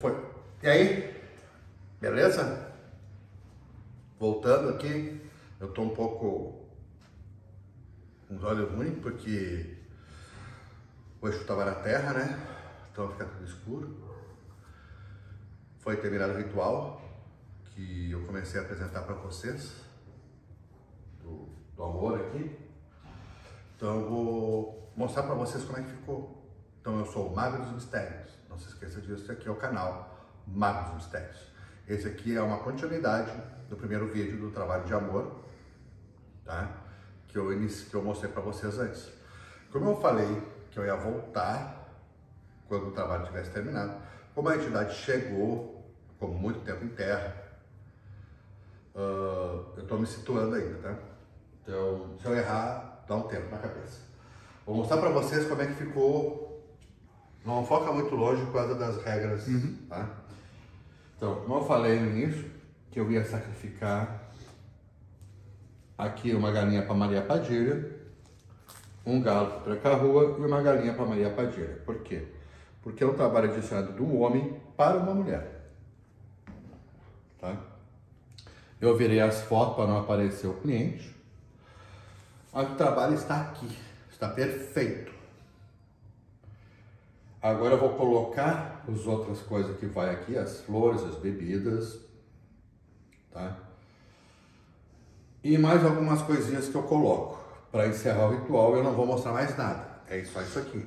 Foi. E aí? Beleza? Voltando aqui, eu tô um pouco com os olhos ruins porque o eixo estava na terra, né? Então fica tudo escuro. Foi terminado o ritual que eu comecei a apresentar para vocês do, do amor aqui. Então eu vou mostrar para vocês como é que ficou. Então eu sou o Mago dos Mistérios. Não se esqueça disso, esse aqui é o canal Mago dos Mistérios. Esse aqui é uma continuidade do primeiro vídeo do trabalho de amor, tá? Que eu, inicio, que eu mostrei para vocês antes. Como eu falei que eu ia voltar quando o trabalho tivesse terminado, como a entidade chegou, ficou muito tempo em terra, uh, eu estou me situando ainda, tá? Então, se eu errar, dá um tempo na cabeça. Vou mostrar para vocês como é que ficou não foca muito longe por causa das regras, uhum. tá? Então, como eu falei no início, que eu ia sacrificar aqui uma galinha para Maria Padilha, um galo para rua e uma galinha para Maria Padilha. Por quê? Porque é um trabalho direcionado do homem para uma mulher. Tá? Eu virei as fotos para não aparecer o cliente. O trabalho está aqui, está perfeito. Agora eu vou colocar as outras coisas que vai aqui, as flores, as bebidas, tá? E mais algumas coisinhas que eu coloco. Para encerrar o ritual eu não vou mostrar mais nada. É só isso aqui.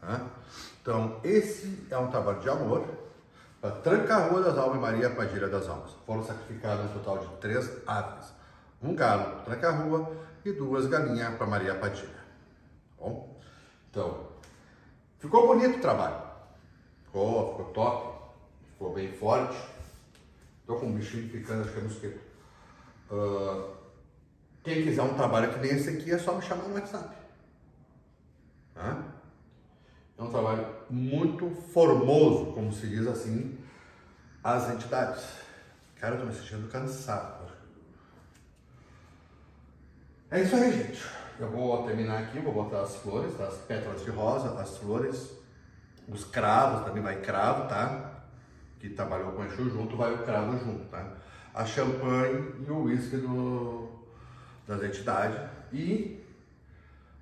Tá? Então, esse é um trabalho de amor para Tranca-Rua das Almas e Maria Padilha das Almas. Foram sacrificadas um total de três aves. Um galo para Tranca-Rua e duas galinhas para Maria Padilha. Tá bom? Então, Ficou bonito o trabalho. Ficou, ficou top. Ficou bem forte. Tô com um bichinho ficando, acho que é mosquito. Uh, quem quiser um trabalho que nem esse aqui, é só me chamar no WhatsApp. É um trabalho muito formoso, como se diz assim, as entidades. Cara, eu tô me sentindo cansado. É isso aí, gente. Eu vou terminar aqui, vou botar as flores, tá? as pétalas de rosa, as flores, os cravos, também vai cravo, tá? Que trabalhou com eixo junto, vai o cravo junto, tá? A champanhe e o uísque do, das entidades. E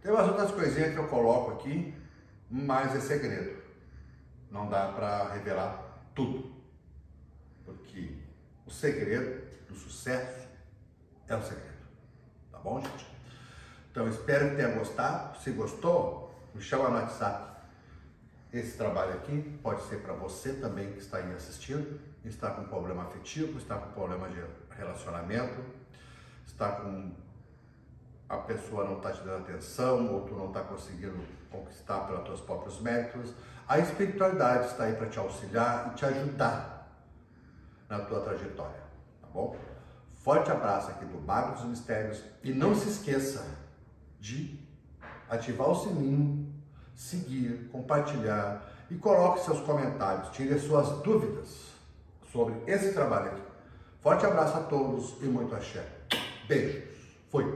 tem umas outras coisinhas que eu coloco aqui, mas é segredo. Não dá para revelar tudo. Porque o segredo do sucesso é o segredo. Tá bom, gente? Então espero que tenha gostado. Se gostou, me chama no WhatsApp. Esse trabalho aqui pode ser para você também que está aí assistindo, está com problema afetivo, está com problema de relacionamento, está com a pessoa não está te dando atenção, ou tu não está conseguindo conquistar pelos teus próprios méritos. A espiritualidade está aí para te auxiliar e te ajudar na tua trajetória, tá bom? Forte abraço aqui do Mago dos Mistérios e não se esqueça de ativar o sininho, seguir, compartilhar e coloque seus comentários, tire as suas dúvidas sobre esse trabalho aqui. Forte abraço a todos e muito axé. Beijos. Fui.